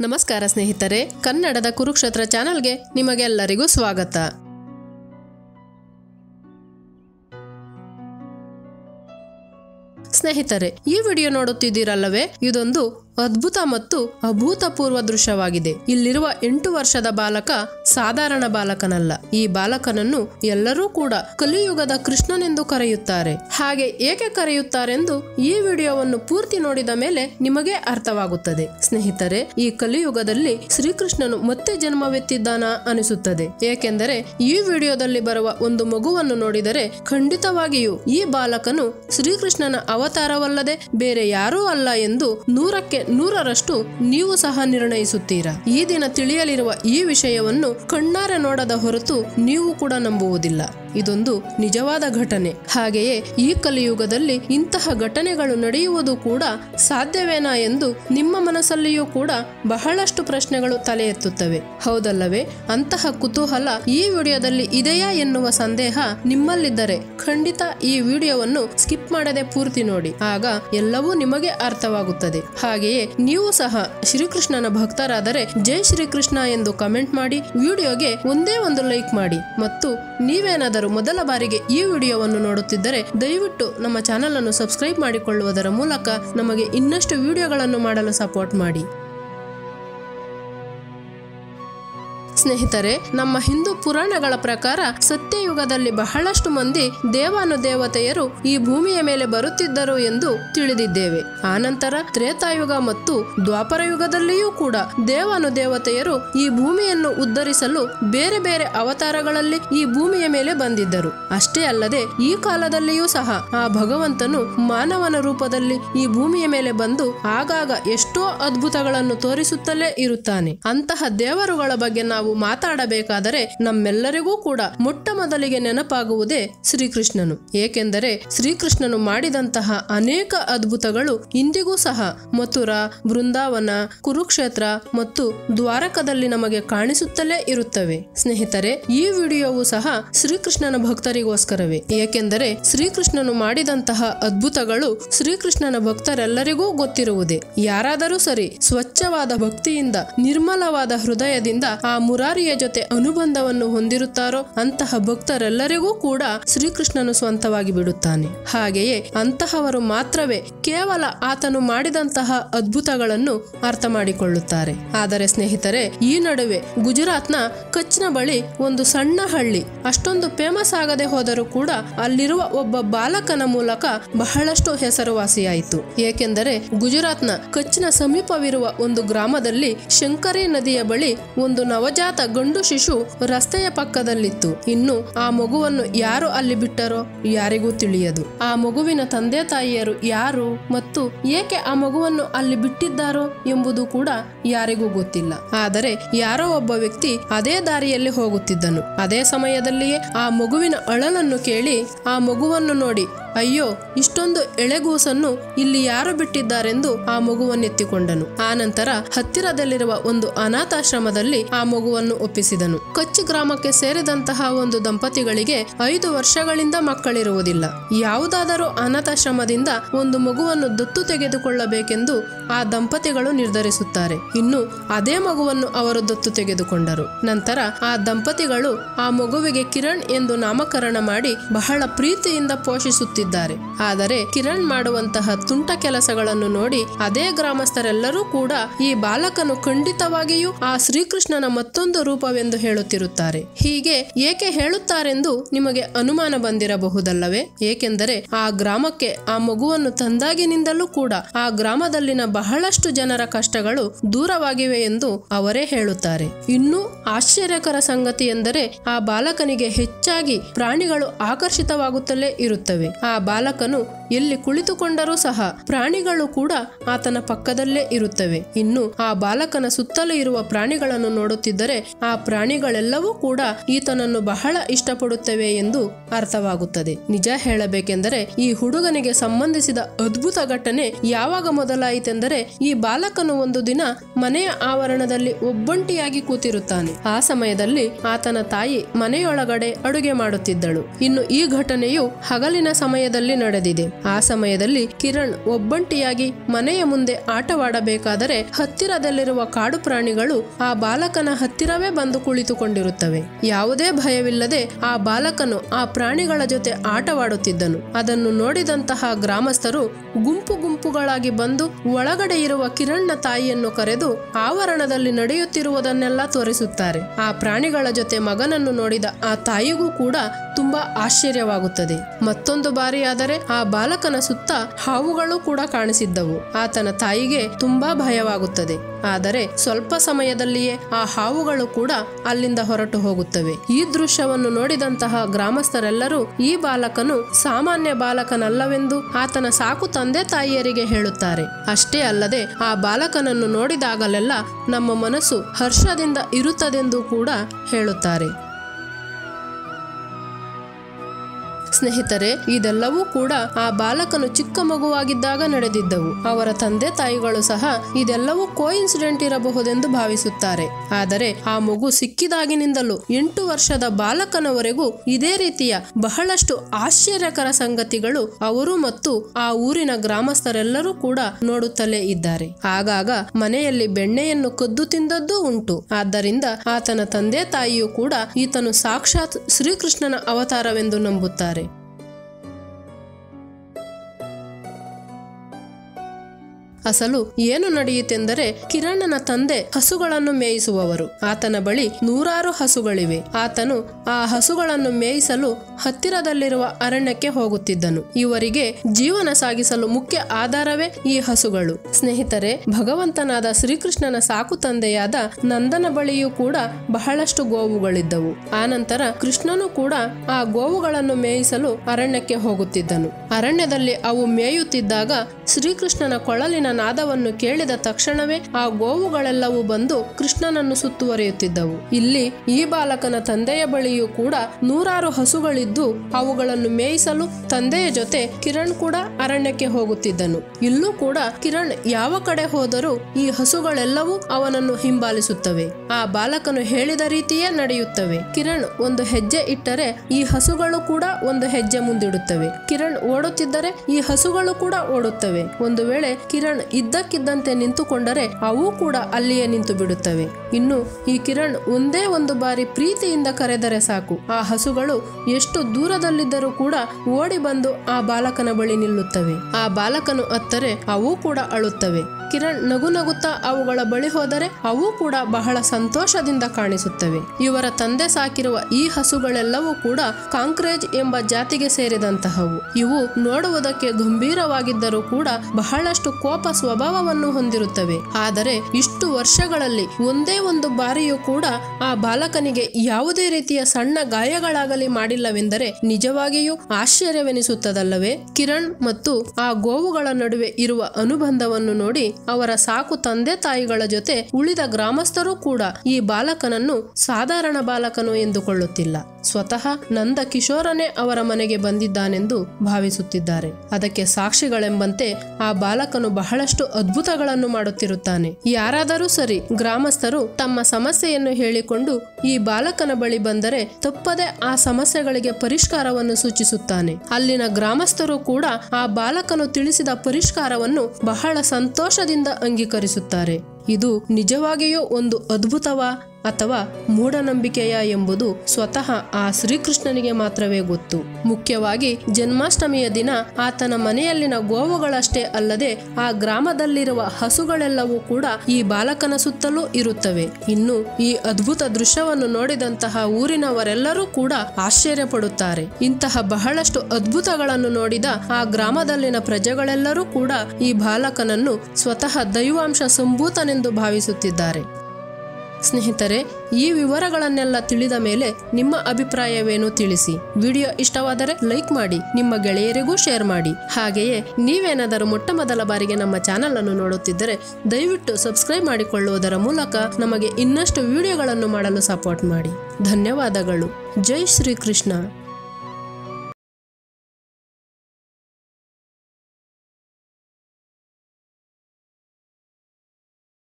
ನಮಸ್ಕಾರ ಸ್ನೇಹಿತರೆ ಕನ್ನಡದ ಕುರುಕ್ಷೇತ್ರ ಚಾನಲ್ಗೆ ನಿಮಗೆಲ್ಲರಿಗೂ ಸ್ವಾಗತ. ಸ್ನೇಹಿತರೆ ಈ ವಿಡಿಯೋ ನೋಡುತ್ತಿದ್ದೀರಲ್ಲವೇ? ಇದೊಂದು ಅದ್ಭುತ ಮತ್ತು ಅಭೂತಪೂರ್ವ ದೃಶ್ಯವಾಗಿದೆ. ಇಲ್ಲಿರುವ ಎಂಟು ವರ್ಷದ ಬಾಲಕ ಸಾಧಾರಣ ಬಾಲಕನಲ್ಲ. ಈ ಬಾಲಕನನ್ನು ಎಲ್ಲರೂ ಕೂಡ ಕಲಿಯುಗದ ಕೃಷ್ಣನೆಂದು ಕರೆಯುತ್ತಾರೆ. ಹಾಗೆ ಏಕೆ ಕರೆಯುತ್ತಾರೆಂದು ಈ ವಿಡಿಯೋವನ್ನು ಪೂರ್ತಿ ನೋಡಿದ ಮೇಲೆ ನಿಮಗೆ ಅರ್ಥವಾಗುತ್ತದೆ. ಸ್ನೇಹಿತರೆ, ಈ ಕಲಿಯುಗದಲ್ಲಿ ಶ್ರೀಕೃಷ್ಣನು ಮತ್ತೆ ಜನ್ಮವೆತ್ತಿದ್ದಾನ ಅನಿಸುತ್ತದೆ. ಏಕೆಂದರೆ, ಈ ವಿಡಿಯೋದಲ್ಲಿ ಬರುವ ಒಂದು ಮಗುವನ್ನು ನೋಡಿದರೆ ಖಂಡಿತವಾಗಿಯೂ ಈ ಬಾಲಕನು ಶ್ರೀಕೃಷ್ಣನ ಅವತಾರವಲ್ಲದೆ ಬೇರೆ ಯಾರೂ ಅಲ್ಲ ಎಂದು ನೂರಕ್ಕೆ ನೂರರಷ್ಟು ನೀವು ಸಹ ನಿರ್ಣಯಿಸುತ್ತೀರಾ. ಈ ದಿನ ತಿಳಿಯಲಿರುವ ಈ ವಿಷಯವನ್ನು ಕಣ್ಣಾರೆ ನೋಡದ ಹೊರತು ನೀವು ಕೂಡ ನಂಬುವುದಿಲ್ಲ. ಇದೊಂದು ನಿಜವಾದ ಘಟನೆ. ಹಾಗೆಯೇ ಈ ಕಲಿಯುಗದಲ್ಲಿ ಇಂತಹ ಘಟನೆಗಳು ನಡೆಯುವುದು ಕೂಡ ಸಾಧ್ಯವೇನಾ ಎಂದು ನಿಮ್ಮ ಮನಸ್ಸಲ್ಲಿಯೂ ಕೂಡ ಬಹಳಷ್ಟು ಪ್ರಶ್ನೆಗಳು ತಲೆ ಎತ್ತುತ್ತವೆ ಹೌದಲ್ಲವೇ? ಅಂತಹ ಕುತೂಹಲ ಈ ವಿಡಿಯೋದಲ್ಲಿ ಇದೆಯಾ ಎನ್ನುವ ಸಂದೇಹ ನಿಮ್ಮಲ್ಲಿದ್ದರೆ ಖಂಡಿತ ಈ ವಿಡಿಯೋವನ್ನು ಸ್ಕಿಪ್ ಮಾಡದೆ ಪೂರ್ತಿ ನೋಡಿ. ಆಗ ಎಲ್ಲವೂ ನಿಮಗೆ ಅರ್ಥವಾಗುತ್ತದೆ. ಹಾಗೆಯೇ ನೀವು ಸಹ ಶ್ರೀಕೃಷ್ಣನ ಭಕ್ತರಾದರೆ ಜೈ ಶ್ರೀಕೃಷ್ಣ ಎಂದು ಕಮೆಂಟ್ ಮಾಡಿ, ವಿಡಿಯೋಗೆ ಒಂದೇ ಒಂದು ಲೈಕ್ ಮಾಡಿ ಮತ್ತು ನೀವೇನಾದರೂ ಮೊದಲ ಬಾರಿಗೆ ಈ ವಿಡಿಯೋವನ್ನು ನೋಡುತ್ತಿದ್ದರೆ ದಯವಿಟ್ಟು ನಮ್ಮ ಚಾನಲ್ ಅನ್ನು ಸಬ್ಸ್ಕ್ರೈಬ್ ಮಾಡಿಕೊಳ್ಳುವುದರ ಮೂಲಕ ನಮಗೆ ಇನ್ನಷ್ಟು ವಿಡಿಯೋಗಳನ್ನು ಮಾಡಲು ಸಪೋರ್ಟ್ ಮಾಡಿ. ಸ್ನೇಹಿತರೆ, ನಮ್ಮ ಹಿಂದೂ ಪುರಾಣಗಳ ಪ್ರಕಾರ ಸತ್ಯಯುಗದಲ್ಲಿ ಬಹಳಷ್ಟು ಮಂದಿ ದೇವಾನುದೇವತೆಯರು ಈ ಭೂಮಿಯ ಮೇಲೆ ಬರುತ್ತಿದ್ದರು ಎಂದು ತಿಳಿದಿದ್ದೇವೆ. ಆನಂತರ ತ್ರೇತಾಯುಗ ಮತ್ತು ದ್ವಾಪರ ಯುಗದಲ್ಲಿಯೂ ಕೂಡ ದೇವಾನುದೇವತೆಯರು ಈ ಭೂಮಿಯನ್ನು ಉದ್ಧರಿಸಲು ಬೇರೆ ಬೇರೆ ಅವತಾರಗಳಲ್ಲಿ ಈ ಭೂಮಿಯ ಮೇಲೆ ಬಂದಿದ್ದರು. ಅಷ್ಟೇ ಅಲ್ಲದೆ ಈ ಕಾಲದಲ್ಲಿಯೂ ಸಹ ಆ ಭಗವಂತನು ಮಾನವನ ರೂಪದಲ್ಲಿ ಈ ಭೂಮಿಯ ಮೇಲೆ ಬಂದು ಆಗಾಗ ಎಷ್ಟೋ ಅದ್ಭುತಗಳನ್ನು ತೋರಿಸುತ್ತಲೇ ಇರುತ್ತಾನೆ. ಅಂತಹ ದೇವರುಗಳ ಬಗ್ಗೆ ನಾವು ಮಾತಾಡಬೇಕಾದರೆ ನಮ್ಮೆಲ್ಲರಿಗೂ ಕೂಡ ಮೊಟ್ಟ ಮೊದಲಿಗೆ ನೆನಪಾಗುವುದೇ ಶ್ರೀಕೃಷ್ಣನು. ಏಕೆಂದರೆ ಶ್ರೀಕೃಷ್ಣನು ಮಾಡಿದಂತಹ ಅನೇಕ ಅದ್ಭುತಗಳು ಇಂದಿಗೂ ಸಹ ಮಥುರಾ, ಬೃಂದಾವನ, ಕುರುಕ್ಷೇತ್ರ ಮತ್ತು ದ್ವಾರಕದಲ್ಲಿ ನಮಗೆ ಕಾಣಿಸುತ್ತಲೇ ಇರುತ್ತವೆ. ಸ್ನೇಹಿತರೆ, ಈ ವಿಡಿಯೋವು ಸಹ ಶ್ರೀಕೃಷ್ಣನ ಭಕ್ತರಿಗೋಸ್ಕರವೇ. ಏಕೆಂದರೆ ಶ್ರೀಕೃಷ್ಣನು ಮಾಡಿದಂತಹ ಅದ್ಭುತಗಳು ಶ್ರೀಕೃಷ್ಣನ ಭಕ್ತರೆಲ್ಲರಿಗೂ ಗೊತ್ತಿರುವುದೇ. ಯಾರಾದರೂ ಸರಿ ಸ್ವಚ್ಛವಾದ ಭಕ್ತಿಯಿಂದ ನಿರ್ಮಲವಾದ ಹೃದಯದಿಂದ ಆ ಮುರಾರಿಯ ಜೊತೆ ಅನುಬಂಧವನ್ನು ಹೊಂದಿರುತ್ತಾರೋ ಅಂತಹ ಭಕ್ತರೆಲ್ಲರಿಗೂ ಕೂಡ ಶ್ರೀಕೃಷ್ಣನು ಸ್ವಂತವಾಗಿ ಬಿಡುತ್ತಾನೆ. ಹಾಗೆಯೇ ಅಂತಹವರು ಮಾತ್ರವೇ ಕೇವಲ ಆತನು ಮಾಡಿದಂತಹ ಅದ್ಭುತಗಳನ್ನು ಅರ್ಥ ಮಾಡಿಕೊಳ್ಳುತ್ತಾರೆ. ಆದರೆ ಸ್ನೇಹಿತರೆ, ಈ ನಡುವೆ ಗುಜರಾತ್ನ ಕಚ್ನ ಬಳಿ ಒಂದು ಸಣ್ಣ ಹಳ್ಳಿ, ಅಷ್ಟೊಂದು ಫೇಮಸ್ ಆಗದೆ ಹೋದರೂ ಕೂಡ ಅಲ್ಲಿರುವ ಒಬ್ಬ ಬಾಲಕನ ಮೂಲಕ ಬಹಳಷ್ಟು ಹೆಸರುವಾಸಿಯಾಯಿತು. ಏಕೆಂದರೆ ಗುಜರಾತ್ನ ಕಚ್ನ ಸಮೀಪವಿರುವ ಒಂದು ಗ್ರಾಮದಲ್ಲಿ ಶಂಕರಿ ನದಿಯ ಬಳಿ ಒಂದು ನವಜಾತ ಗಂಡು ಶಿಶು ರಸ್ತೆಯ ಪಕ್ಕದಲ್ಲಿತ್ತು. ಇನ್ನು ಆ ಮಗುವನ್ನು ಯಾರು ಅಲ್ಲಿ ಬಿಟ್ಟರೋ ಯಾರಿಗೂ ತಿಳಿಯದು. ಆ ಮಗುವಿನ ತಂದೆ ತಾಯಿಯರು ಯಾರು ಮತ್ತು ಏಕೆ ಆ ಮಗುವನ್ನು ಅಲ್ಲಿ ಬಿಟ್ಟಿದ್ದಾರೋ ಎಂಬುದು ಕೂಡ ಯಾರಿಗೂ ಗೊತ್ತಿಲ್ಲ. ಆದರೆ ಯಾರೋ ಒಬ್ಬ ವ್ಯಕ್ತಿ ಅದೇ ದಾರಿಯಲ್ಲಿ ಹೋಗುತ್ತಿದ್ದನು. ಅದೇ ಸಮಯದಲ್ಲಿಯೇ ಆ ಮಗುವಿನ ಅಳಲನ್ನು ಕೇಳಿ ಆ ಮಗುವನ್ನು ನೋಡಿ ಅಯ್ಯೋ, ಇಷ್ಟೊಂದು ಎಳೆಗೂಸನ್ನು ಇಲ್ಲಿ ಯಾರು ಬಿಟ್ಟಿದ್ದಾರೆಂದು ಆ ಮಗುವನ್ನೆತ್ತಿಕೊಂಡನು. ಆ ನಂತರ ಹತ್ತಿರದಲ್ಲಿರುವ ಒಂದು ಅನಾಥಾಶ್ರಮದಲ್ಲಿ ಆ ಮಗುವನ್ನು ಒಪ್ಪಿಸಿದನು. ಕಚ್ ಗ್ರಾಮಕ್ಕೆ ಸೇರಿದಂತಹ ಒಂದು ದಂಪತಿಗಳಿಗೆ ಐದು ವರ್ಷಗಳಿಂದ ಮಕ್ಕಳಿರುವುದಿಲ್ಲ. ಯಾವುದಾದರೂ ಅನಾಥಾಶ್ರಮದಿಂದ ಒಂದು ಮಗುವನ್ನು ದತ್ತು ತೆಗೆದುಕೊಳ್ಳಬೇಕೆಂದು ಆ ದಂಪತಿಗಳು ನಿರ್ಧರಿಸುತ್ತಾರೆ. ಇನ್ನು ಅದೇ ಮಗುವನ್ನು ಅವರು ದತ್ತು ತೆಗೆದುಕೊಂಡರು. ನಂತರ ಆ ದಂಪತಿಗಳು ಆ ಮಗುವಿಗೆ ಕಿರಣ್ ಎಂದು ನಾಮಕರಣ ಮಾಡಿ ಬಹಳ ಪ್ರೀತಿಯಿಂದ ಪೋಷಿಸುತ್ತಿದ್ದಾರೆ ಆದರೆ ಕಿರಣ್ ಮಾಡುವಂತಹ ತುಂಟ ಕೆಲಸಗಳನ್ನು ನೋಡಿ ಅದೇ ಗ್ರಾಮಸ್ಥರೆಲ್ಲರೂ ಕೂಡ ಈ ಬಾಲಕನು ಖಂಡಿತವಾಗಿಯೂ ಆ ಶ್ರೀಕೃಷ್ಣನ ಮತ್ತೊಂದು ರೂಪವೆಂದು ಹೇಳುತ್ತಿರುತ್ತಾರೆ. ಹೀಗೆ ಏಕೆ ಹೇಳುತ್ತಾರೆಂದು ನಿಮಗೆ ಅನುಮಾನ ಬಂದಿರಬಹುದಲ್ಲವೇ? ಏಕೆಂದರೆ ಆ ಗ್ರಾಮಕ್ಕೆ ಆ ಮಗುವನ್ನು ತಂದಾಗಿನಿಂದಲೂ ಕೂಡ ಆ ಗ್ರಾಮದಲ್ಲಿನ ಬಹಳಷ್ಟು ಜನರ ಕಷ್ಟಗಳು ದೂರವಾಗಿವೆ ಎಂದು ಅವರೇ ಹೇಳುತ್ತಾರೆ. ಇನ್ನು ಆಶ್ಚರ್ಯಕರ ಸಂಗತಿ ಎಂದರೆ ಆ ಬಾಲಕನಿಗೆ ಹೆಚ್ಚಾಗಿ ಪ್ರಾಣಿಗಳು ಆಕರ್ಷಿತವಾಗುತ್ತಲೇ ಇರುತ್ತವೆ. ಬಾಲಕನು ಎಲ್ಲಿ ಕುಳಿತುಕೊಂಡರೂ ಸಹ ಪ್ರಾಣಿಗಳು ಕೂಡ ಆತನ ಪಕ್ಕದಲ್ಲೇ ಇರುತ್ತವೆ. ಇನ್ನು ಆ ಬಾಲಕನ ಸುತ್ತಲೂ ಇರುವ ಪ್ರಾಣಿಗಳನ್ನು ನೋಡುತ್ತಿದ್ದರೆ ಆ ಪ್ರಾಣಿಗಳೆಲ್ಲವೂ ಕೂಡ ಈತನನ್ನು ಬಹಳ ಇಷ್ಟಪಡುತ್ತವೆ ಎಂದು ಅರ್ಥವಾಗುತ್ತದೆ. ನಿಜ ಹೇಳಬೇಕೆಂದರೆ ಈ ಹುಡುಗನಿಗೆ ಸಂಬಂಧಿಸಿದ ಅದ್ಭುತ ಘಟನೆ ಯಾವಾಗ ಮೊದಲಾಯಿತೆಂದರೆ ಈ ಬಾಲಕನು ಒಂದು ದಿನ ಮನೆಯ ಆವರಣದಲ್ಲಿ ಒಬ್ಬಂಟಿಯಾಗಿ ಕೂತಿರುತ್ತಾನೆ. ಆ ಸಮಯದಲ್ಲಿ ಆತನ ತಾಯಿ ಮನೆಯೊಳಗಡೆ ಅಡುಗೆ ಮಾಡುತ್ತಿದ್ದಳು. ಇನ್ನು ಈ ಘಟನೆಯು ಹಗಲಿನ ಸಮಯದಲ್ಲಿ ನಡೆದಿದೆ. ಆ ಸಮಯದಲ್ಲಿ ಕಿರಣ್ ಒಬ್ಬಂಟಿಯಾಗಿ ಮನೆಯ ಮುಂದೆ ಆಟವಾಡಬೇಕಾದರೆ ಹತ್ತಿರದಲ್ಲಿರುವ ಕಾಡು ಪ್ರಾಣಿಗಳು ಆ ಬಾಲಕನ ಹತ್ತಿರವೇ ಬಂದು ಕುಳಿತುಕೊಂಡಿರುತ್ತವೆ. ಯಾವುದೇ ಭಯವಿಲ್ಲದೆ ಆ ಬಾಲಕನು ಆ ಪ್ರಾಣಿಗಳ ಜೊತೆ ಆಟವಾಡುತ್ತಿದ್ದನು. ಅದನ್ನು ನೋಡಿದಂತಹ ಗ್ರಾಮಸ್ಥರು ಗುಂಪು ಗುಂಪುಗಳಾಗಿ ಬಂದು ಒಳಗಡೆ ಇರುವ ಕಿರಣ್ನ ತಾಯಿಯನ್ನು ಕರೆದು ಆವರಣದಲ್ಲಿ ನಡೆಯುತ್ತಿರುವುದನ್ನೆಲ್ಲ ತೋರಿಸುತ್ತಾರೆ. ಆ ಪ್ರಾಣಿಗಳ ಜೊತೆ ಮಗನನ್ನು ನೋಡಿದ ಆ ತಾಯಿಗೂ ಕೂಡ ತುಂಬಾ ಆಶ್ಚರ್ಯವಾಗುತ್ತದೆ. ಮತ್ತೊಂದು ಬಾರಿ ಆದರೆ ಆ ಬಾಲಕನ ಸುತ್ತ ಹಾವುಗಳು ಕೂಡ ಕಾಣಿಸಿದ್ದವು. ಆತನ ತಾಯಿಗೆ ತುಂಬಾ ಭಯವಾಗುತ್ತದೆ. ಆದರೆ ಸ್ವಲ್ಪ ಸಮಯದಲ್ಲಿಯೇ ಆ ಹಾವುಗಳು ಕೂಡ ಅಲ್ಲಿಂದ ಹೊರಟು ಹೋಗುತ್ತವೆ. ಈ ದೃಶ್ಯವನ್ನು ನೋಡಿದಂತಹ ಗ್ರಾಮಸ್ಥರೆಲ್ಲರೂ ಈ ಬಾಲಕನು ಸಾಮಾನ್ಯ ಬಾಲಕನಲ್ಲವೆಂದು ಆತನ ಸಾಕು ತಂದೆ ತಾಯಿಯರಿಗೆ ಹೇಳುತ್ತಾರೆ. ಅಷ್ಟೇ ಅಲ್ಲದೆ ಆ ಬಾಲಕನನ್ನು ನೋಡಿದಾಗಲೆಲ್ಲ ನಮ್ಮ ಮನಸ್ಸು ಹರ್ಷದಿಂದ ಇರುತ್ತದೆಂದು ಕೂಡ ಹೇಳುತ್ತಾರೆ. ಸ್ನೇಹಿತರೆ, ಇದೆಲ್ಲವೂ ಕೂಡ ಆ ಬಾಲಕನು ಚಿಕ್ಕ ಮಗುವಾಗಿದ್ದಾಗ ನಡೆದಿದ್ದವು. ಅವರ ತಂದೆ ತಾಯಿಗಳು ಸಹ ಇದೆಲ್ಲವೂ ಕೋಇನ್ಸಿಡೆಂಟ್ ಇರಬಹುದೆಂದು ಭಾವಿಸುತ್ತಾರೆ. ಆದರೆ ಆ ಮಗು ಸಿಕ್ಕಿದಾಗಿನಿಂದಲೂ ಎಂಟು ವರ್ಷದ ಬಾಲಕನವರೆಗೂ ಇದೇ ರೀತಿಯ ಬಹಳಷ್ಟು ಆಶ್ಚರ್ಯಕರ ಸಂಗತಿಗಳು ಅವರು ಮತ್ತು ಆ ಊರಿನ ಗ್ರಾಮಸ್ಥರೆಲ್ಲರೂ ಕೂಡ ನೋಡುತ್ತಲೇ ಇದ್ದಾರೆ. ಆಗಾಗ ಮನೆಯಲ್ಲಿ ಬೆಣ್ಣೆಯನ್ನು ಕದ್ದು ತಿಂದದ್ದೂ ಉಂಟು. ಆದ್ದರಿಂದ ಆತನ ತಂದೆ ತಾಯಿಯೂ ಕೂಡ ಈತನು ಸಾಕ್ಷಾತ್ ಶ್ರೀಕೃಷ್ಣನ ಅವತಾರವೆಂದು ನಂಬುತ್ತಾರೆ. ಅಸಲು ಏನು ನಡೆಯಿತೆಂದರೆ ಕಿರಣನ ತಂದೆ ಹಸುಗಳನ್ನು ಮೇಯಿಸುವವರು. ಆತನ ಬಳಿ ನೂರಾರು ಹಸುಗಳಿವೆ. ಆತನು ಆ ಹಸುಗಳನ್ನು ಮೇಯಿಸಲು ಹತ್ತಿರದಲ್ಲಿರುವ ಅರಣ್ಯಕ್ಕೆ ಹೋಗುತ್ತಿದ್ದನು. ಇವರಿಗೆ ಜೀವನ ಸಾಗಿಸಲು ಮುಖ್ಯ ಆಧಾರವೇ ಈ ಹಸುಗಳು. ಸ್ನೇಹಿತರೆ, ಭಗವಂತನಾದ ಶ್ರೀಕೃಷ್ಣನ ಸಾಕು ತಂದೆಯಾದ ನಂದನ ಬಳಿಯೂ ಕೂಡ ಬಹಳಷ್ಟು ಗೋವುಗಳಿದ್ದವು. ಆನಂತರ ಕೃಷ್ಣನು ಕೂಡ ಆ ಗೋವುಗಳನ್ನು ಮೇಯಿಸಲು ಅರಣ್ಯಕ್ಕೆ ಹೋಗುತ್ತಿದ್ದನು. ಅರಣ್ಯದಲ್ಲಿ ಅವು ಮೇಯುತ್ತಿದ್ದಾಗ ಶ್ರೀಕೃಷ್ಣನ ಕೊಳಲಿನ ನಾದವನ್ನು ಕೇಳಿದ ತಕ್ಷಣವೇ ಆ ಗೋವುಗಳೆಲ್ಲವೂ ಬಂದು ಕೃಷ್ಣನನ್ನು ಸುತ್ತುವರಿಯುತ್ತಿದ್ದವು. ಇಲ್ಲಿ ಈ ಬಾಲಕನ ತಂದೆಯ ಬಳಿಯೂ ಕೂಡ ನೂರಾರು ಹಸುಗಳಿದ್ದು ಅವುಗಳನ್ನು ಮೇಯಿಸಲು ತಂದೆಯ ಜೊತೆ ಕಿರಣ್ ಕೂಡ ಅರಣ್ಯಕ್ಕೆ ಹೋಗುತ್ತಿದ್ದನು. ಇಲ್ಲೂ ಕೂಡ ಕಿರಣ್ ಯಾವ ಕಡೆ ಹೋದರೂ ಈ ಹಸುಗಳೆಲ್ಲವೂ ಅವನನ್ನು ಹಿಂಬಾಲಿಸುತ್ತವೆ. ಆ ಬಾಲಕನು ಹೇಳಿದ ರೀತಿಯೇ ನಡೆಯುತ್ತವೆ. ಕಿರಣ್ ಒಂದು ಹೆಜ್ಜೆ ಇಟ್ಟರೆ ಈ ಹಸುಗಳು ಕೂಡ ಒಂದು ಹೆಜ್ಜೆ ಮುಂದಿಡುತ್ತವೆ. ಕಿರಣ್ ಓಡುತ್ತಿದ್ದರೆ ಈ ಹಸುಗಳು ಕೂಡ ಓಡುತ್ತವೆ. ಒಂದು ವೇಳೆ ಕಿರಣ್ ಇದ್ದಕ್ಕಿದ್ದಂತೆ ನಿಂತುಕೊಂಡರೆ ಅವು ಕೂಡ ಅಲ್ಲಿಯೇ ನಿಂತು ಬಿಡುತ್ತವೆ. ಇನ್ನು ಈ ಕಿರಣ್ ಒಂದೇ ಒಂದು ಬಾರಿ ಪ್ರೀತಿಯಿಂದ ಕರೆದರೆ ಸಾಕು. ಆ ಹಸುಗಳು ಎಷ್ಟು ದೂರದಲ್ಲಿದ್ದರೂ ಕೂಡ ಓಡಿ ಬಂದು ಆ ಬಾಲಕನ ಬಳಿ ನಿಲ್ಲುತ್ತವೆ. ಆ ಬಾಲಕನು ಅತ್ತರೆ, ಅವು ಕೂಡ ಅಳುತ್ತವೆ. ಕಿರಣ್ ನಗು ನಗುತ್ತಾ ಅವುಗಳ ಬಳಿ ಹೋದರೆ ಅವು ಕೂಡ ಬಹಳ ಸಂತೋಷದಿಂದ ಕಾಣಿಸುತ್ತವೆ. ಇವರ ತಂದೆ ಸಾಕಿರುವ ಈ ಹಸುಗಳೆಲ್ಲವೂ ಕೂಡ ಕಾಂಕ್ರೇಜ್ ಎಂಬ ಜಾತಿಗೆ ಸೇರಿದಂತಹವು. ಇವು ನೋಡುವುದಕ್ಕೆ ಗಂಭೀರವಾಗಿದ್ದರೂ ಕೂಡ ಬಹಳಷ್ಟು ಕೋಪ ಸ್ವಭಾವವನ್ನು ಹೊಂದಿರುತ್ತವೆ. ಆದರೆ ಇಷ್ಟು ವರ್ಷಗಳಲ್ಲಿ ಒಂದೇ ಒಂದು ಬಾರಿಯೂ ಕೂಡ ಆ ಬಾಲಕನಿಗೆ ಯಾವುದೇ ರೀತಿಯ ಸಣ್ಣ ಗಾಯಗಳಾಗಲಿ ಮಾಡಿಲ್ಲವೆಂದರೆ ನಿಜವಾಗಿಯೂ ಆಶ್ಚರ್ಯವೆನಿಸುತ್ತದಲ್ಲವೇ? ಕಿರಣ್ ಮತ್ತು ಆ ಗೋವುಗಳ ನಡುವೆ ಇರುವ ಅನುಬಂಧವನ್ನು ನೋಡಿ ಅವರ ಸಾಕು ತಂದೆ ತಾಯಿಗಳ ಜೊತೆ ಉಳಿದ ಗ್ರಾಮಸ್ಥರು ಕೂಡ ಈ ಬಾಲಕನನ್ನು ಸಾಧಾರಣ ಬಾಲಕನು ಎಂದುಕೊಳ್ಳುತ್ತಿಲ್ಲ. ಸ್ವತಃ ನಂದ ಕಿಶೋರನೇ ಅವರ ಮನೆಗೆ ಬಂದಿದ್ದಾನೆಂದು ಭಾವಿಸುತ್ತಿದ್ದಾರೆ. ಅದಕ್ಕೆ ಸಾಕ್ಷಿಗಳೆಂಬಂತೆ ಆ ಬಾಲಕನು ಬಹಳಷ್ಟು ಅದ್ಭುತಗಳನ್ನು ಮಾಡುತ್ತಿರುತ್ತಾನೆ. ಯಾರಾದರೂ ಸರಿ ಗ್ರಾಮಸ್ಥರು ತಮ್ಮ ಸಮಸ್ಯೆಯನ್ನು ಹೇಳಿಕೊಂಡು ಈ ಬಾಲಕನ ಬಳಿ ಬಂದರೆ ತಪ್ಪದೆ ಆ ಸಮಸ್ಯೆಗಳಿಗೆ ಪರಿಷ್ಕಾರವನ್ನು ಸೂಚಿಸುತ್ತಾನೆ. ಅಲ್ಲಿನ ಗ್ರಾಮಸ್ಥರು ಕೂಡ ಆ ಬಾಲಕನು ತಿಳಿಸಿದ ಪರಿಷ್ಕಾರವನ್ನು ಬಹಳ ಸಂತೋಷದಿಂದ ಅಂಗೀಕರಿಸುತ್ತಾರೆ. ಇದು ನಿಜವಾಗಿಯೂ ಒಂದು ಅದ್ಭುತವ? ಅಥವಾ ಮೂಢನಂಬಿಕೆಯ ಎಂಬುದು ಸ್ವತಃ ಆ ಶ್ರೀಕೃಷ್ಣನಿಗೆ ಮಾತ್ರವೇ ಗೊತ್ತು. ಮುಖ್ಯವಾಗಿ ಜನ್ಮಾಷ್ಟಮಿಯ ದಿನ ಆತನ ಮನೆಯಲ್ಲಿನ ಗೋವುಗಳಷ್ಟೇ ಅಲ್ಲದೆ ಆ ಗ್ರಾಮದಲ್ಲಿರುವ ಹಸುಗಳೆಲ್ಲವೂ ಕೂಡ ಈ ಬಾಲಕನ ಸುತ್ತಲೂ ಇರುತ್ತವೆ. ಇನ್ನು ಈ ಅದ್ಭುತ ದೃಶ್ಯವನ್ನು ನೋಡಿದಂತಹ ಊರಿನವರೆಲ್ಲರೂ ಕೂಡ ಆಶ್ಚರ್ಯಪಡುತ್ತಾರೆ. ಇಂತಹ ಬಹಳಷ್ಟು ಅದ್ಭುತಗಳನ್ನು ನೋಡಿದ ಆ ಗ್ರಾಮದಲ್ಲಿನ ಪ್ರಜೆಗಳೆಲ್ಲರೂ ಕೂಡ ಈ ಬಾಲಕನನ್ನು ಸ್ವತಃ ದೈವಾಂಶ ಸಂಭೂತನೆಂದು ಭಾವಿಸುತ್ತಿದ್ದಾರೆ. ಸ್ನೇಹಿತರೆ, ಈ ವಿವರಗಳನ್ನೆಲ್ಲ ತಿಳಿದ ಮೇಲೆ ನಿಮ್ಮ ಅಭಿಪ್ರಾಯವೇನು ತಿಳಿಸಿ. ವಿಡಿಯೋ ಇಷ್ಟವಾದರೆ ಲೈಕ್ ಮಾಡಿ, ನಿಮ್ಮ ಗೆಳೆಯರಿಗೂ ಶೇರ್ ಮಾಡಿ. ಹಾಗೆಯೇ, ನೀವೇನಾದರೂ ಮೊಟ್ಟ ಮೊದಲ ಬಾರಿಗೆ ನಮ್ಮ ಚಾನೆಲ್ ಅನ್ನು ನೋಡುತ್ತಿದ್ದರೆ, ದಯವಿಟ್ಟು ಸಬ್ಸ್ಕ್ರೈಬ್ ಮಾಡಿಕೊಳ್ಳುವುದರ ಮೂಲಕ ನಮಗೆ ಇನ್ನಷ್ಟು ವಿಡಿಯೋಗಳನ್ನು ಮಾಡಲು ಸಪೋರ್ಟ್ ಮಾಡಿ. ಧನ್ಯವಾದಗಳು. ಜೈ ಶ್ರೀಕೃಷ್ಣ.